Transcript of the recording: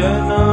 Krishna